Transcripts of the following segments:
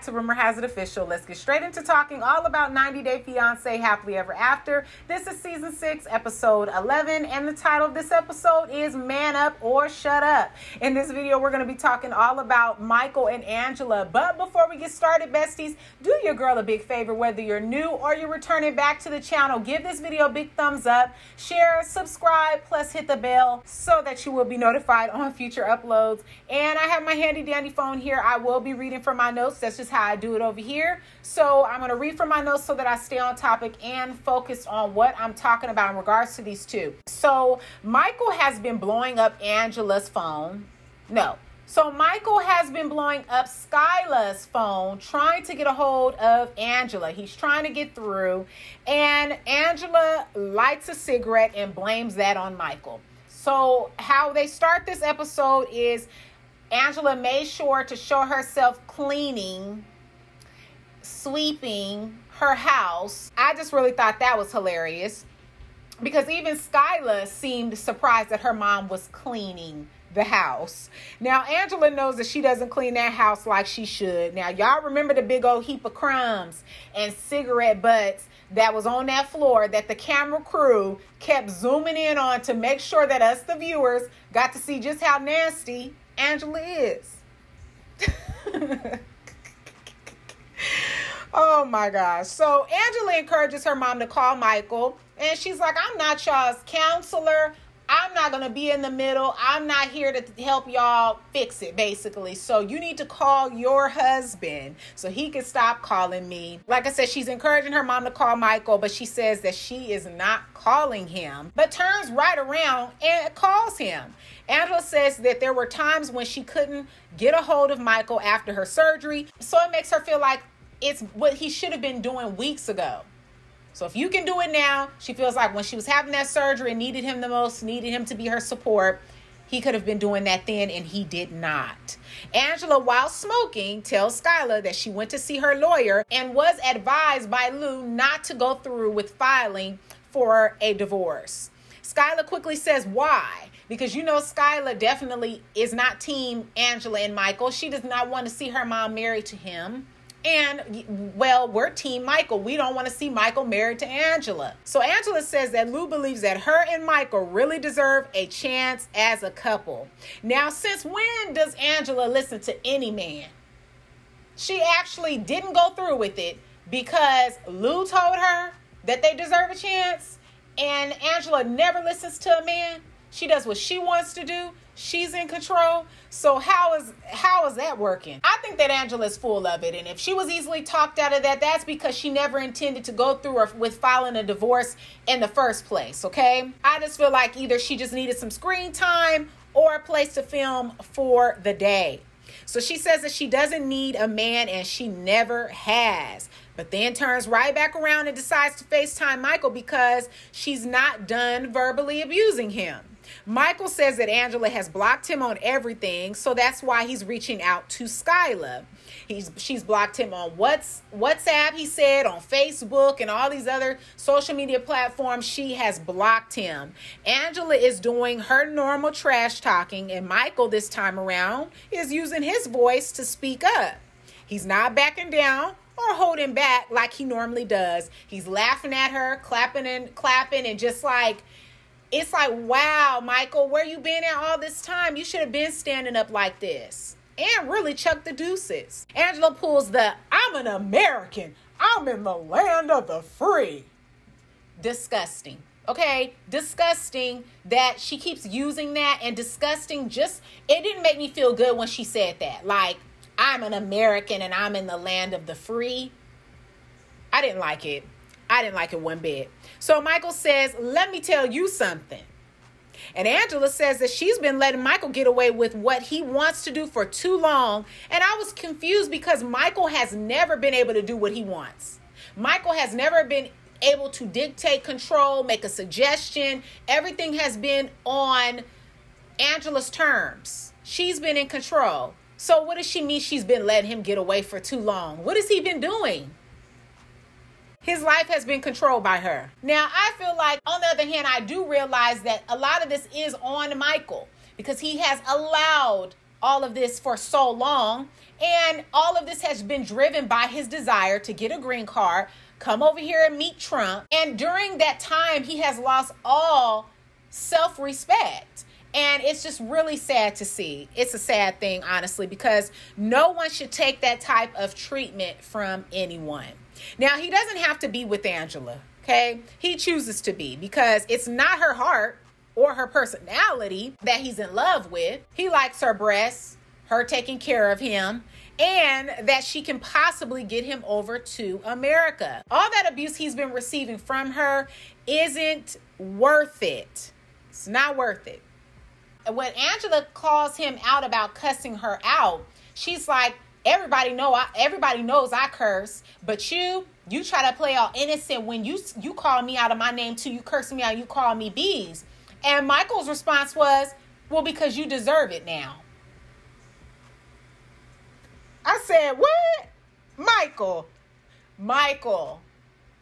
back to Rumor Has It Official. Let's get straight into talking all about 90 Day Fiance Happily Ever After. This is season 6, episode 11, and the title of this episode is Man Up or Shut Up. In this video, we're going to be talking all about Michael and Angela. But before we get started, besties, do your girl a big favor, whether you're new or you're returning back to the channel. Give this video a big thumbs up, share, subscribe, plus hit the bell so that you will be notified on future uploads. And I have my handy dandy phone here. I will be reading from my notes. That's just how I do it over here. So I'm going to read from my notes so that I stay on topic and focused on what I'm talking about in regards to these two. So Michael has been blowing up Angela's phone. No. So Michael has been blowing up Skyla's phone trying to get a hold of Angela. He's trying to get through and Angela lights a cigarette and blames that on Michael. So how they start this episode is Angela made sure to show herself cleaning, sweeping her house. I just really thought that was hilarious because even Skyla seemed surprised that her mom was cleaning the house. Now, Angela knows that she doesn't clean that house like she should. Now, y'all remember the big old heap of crumbs and cigarette butts that was on that floor that the camera crew kept zooming in on to make sure that us, the viewers, got to see just how nasty Angela is. oh my gosh. So Angela encourages her mom to call Michael, and she's like, I'm not y'all's counselor. I'm not going to be in the middle. I'm not here to help y'all fix it, basically. So you need to call your husband so he can stop calling me. Like I said, she's encouraging her mom to call Michael, but she says that she is not calling him, but turns right around and calls him. Angela says that there were times when she couldn't get a hold of Michael after her surgery. So it makes her feel like it's what he should have been doing weeks ago. So if you can do it now, she feels like when she was having that surgery and needed him the most, needed him to be her support, he could have been doing that then and he did not. Angela, while smoking, tells Skyla that she went to see her lawyer and was advised by Lou not to go through with filing for a divorce. Skyla quickly says why. Because you know, Skyla definitely is not team Angela and Michael. She does not want to see her mom married to him. And well, we're Team Michael. We don't want to see Michael married to Angela. So Angela says that Lou believes that her and Michael really deserve a chance as a couple. Now, since when does Angela listen to any man? She actually didn't go through with it because Lou told her that they deserve a chance, and Angela never listens to a man. She does what she wants to do. She's in control. So how is how is that working? I think that Angela's full of it. And if she was easily talked out of that, that's because she never intended to go through with filing a divorce in the first place. Okay. I just feel like either she just needed some screen time or a place to film for the day. So she says that she doesn't need a man and she never has. But then turns right back around and decides to FaceTime Michael because she's not done verbally abusing him. Michael says that Angela has blocked him on everything, so that's why he's reaching out to Skyla. He's she's blocked him on what's WhatsApp, he said, on Facebook and all these other social media platforms. She has blocked him. Angela is doing her normal trash talking, and Michael this time around is using his voice to speak up. He's not backing down or holding back like he normally does. He's laughing at her, clapping and clapping, and just like it's like, wow, Michael, where you been at all this time? You should have been standing up like this. And really chuck the deuces. Angela pulls the I'm an American. I'm in the land of the free. Disgusting. Okay, disgusting that she keeps using that and disgusting just it didn't make me feel good when she said that. Like, I'm an American and I'm in the land of the free. I didn't like it. I didn't like it one bit. So Michael says, Let me tell you something. And Angela says that she's been letting Michael get away with what he wants to do for too long. And I was confused because Michael has never been able to do what he wants. Michael has never been able to dictate control, make a suggestion. Everything has been on Angela's terms. She's been in control. So, what does she mean she's been letting him get away for too long? What has he been doing? His life has been controlled by her. Now, I feel like, on the other hand, I do realize that a lot of this is on Michael because he has allowed all of this for so long. And all of this has been driven by his desire to get a green card, come over here and meet Trump. And during that time, he has lost all self respect. And it's just really sad to see. It's a sad thing, honestly, because no one should take that type of treatment from anyone. Now, he doesn't have to be with Angela, okay? He chooses to be because it's not her heart or her personality that he's in love with. He likes her breasts, her taking care of him, and that she can possibly get him over to America. All that abuse he's been receiving from her isn't worth it. It's not worth it. And when Angela calls him out about cussing her out, she's like, everybody know I, everybody knows I curse, but you you try to play all innocent when you you call me out of my name too. You curse me out. You call me bees. And Michael's response was, "Well, because you deserve it now." I said, "What, Michael? Michael,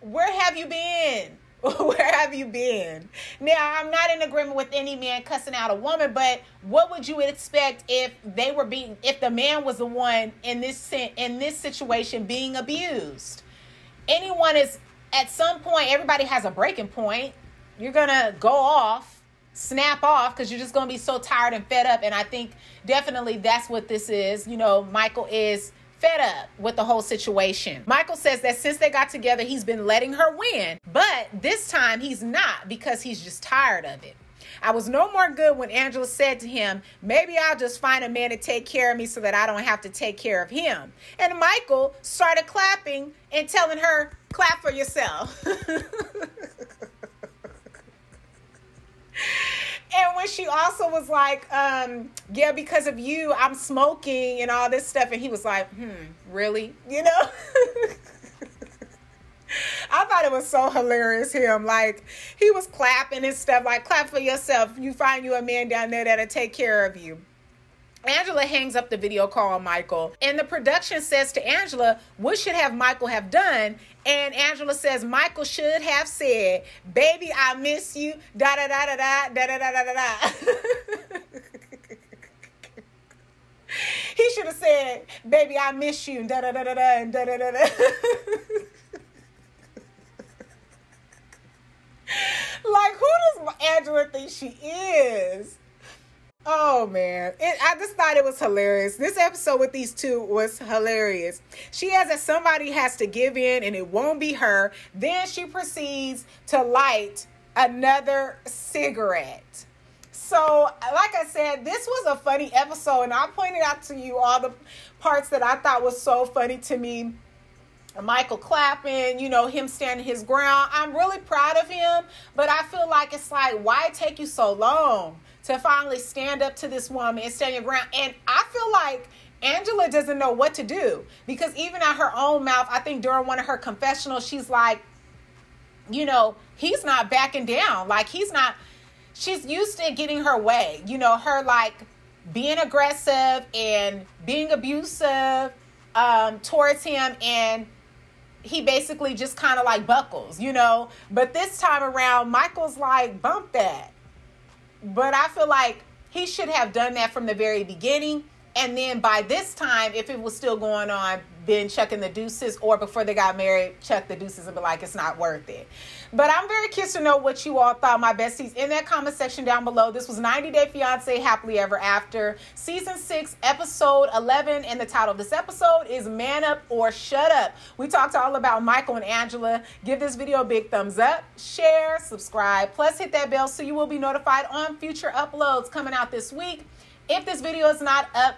where have you been?" Where have you been? Now, I'm not in agreement with any man cussing out a woman, but what would you expect if they were being if the man was the one in this in this situation being abused? Anyone is at some point everybody has a breaking point. You're going to go off, snap off cuz you're just going to be so tired and fed up and I think definitely that's what this is. You know, Michael is fed up with the whole situation. Michael says that since they got together, he's been letting her win, but this time he's not because he's just tired of it. I was no more good when Angela said to him, Maybe I'll just find a man to take care of me so that I don't have to take care of him. And Michael started clapping and telling her, Clap for yourself. and when she also was like, um, yeah, because of you, I'm smoking and all this stuff. And he was like, hmm, really? You know? I thought it was so hilarious. Him like he was clapping and stuff like clap for yourself. You find you a man down there that'll take care of you. Angela hangs up the video call on Michael, and the production says to Angela, What should have Michael have done? And Angela says, Michael should have said, Baby, I miss you, da da da da da da da da da da. he should have said, Baby, I miss you, da da da da da da da da da. like, who does Angela think she is? Oh man, it, I just thought it was hilarious. This episode with these two was hilarious. She has that somebody has to give in and it won't be her. Then she proceeds to light another cigarette. So, like I said, this was a funny episode, and I pointed out to you all the parts that I thought was so funny to me. Michael clapping, you know, him standing his ground. I'm really proud of him, but I feel like it's like, why take you so long? To finally stand up to this woman and stand your ground. And I feel like Angela doesn't know what to do because even at her own mouth, I think during one of her confessionals, she's like, you know, he's not backing down. Like he's not, she's used to getting her way. You know, her like being aggressive and being abusive um, towards him and he basically just kind of like buckles, you know. But this time around, Michael's like, bump that. But I feel like he should have done that from the very beginning. And then by this time, if it was still going on, been chucking the deuces, or before they got married, chuck the deuces and be like, it's not worth it. But I'm very curious to know what you all thought, my besties, in that comment section down below. This was 90 Day Fiance Happily Ever After, Season 6, Episode 11. And the title of this episode is Man Up or Shut Up. We talked all about Michael and Angela. Give this video a big thumbs up, share, subscribe, plus hit that bell so you will be notified on future uploads coming out this week. If this video is not up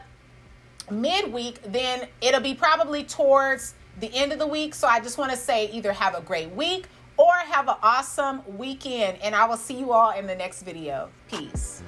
midweek, then it'll be probably towards the end of the week. So I just want to say either have a great week or have an awesome weekend. And I will see you all in the next video. Peace.